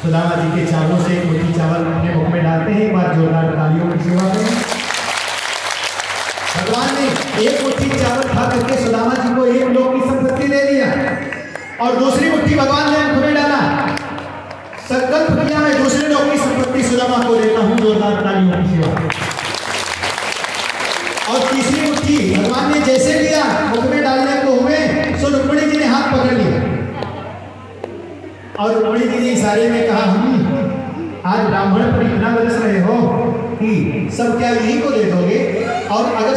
सुदामा जी के चावलों से मुट्ठी चावल अपने मुख में डालते हैं। एक बार जोरदार तालियों की सेवा में भगवान ने एक मुट्ठी चावल खा करके सुदामा जी को एक लोक की संपत्ति दे दिया और दूसरी मुट्ठी भगवान ने मुख में डाला। संकल्प किया, मैं दूसरे लोक की संपत्ति सुदामा को देता हूँ। जोरदार तालियों की सेवा और तीसरी मुट्ठी भगवान ने जैसे लिया और रुक्मणी ने इशारे में कहा, हम आज ब्राह्मण पर इतना बरस रहे हो कि सब क्या यही को दे दोगे और अगर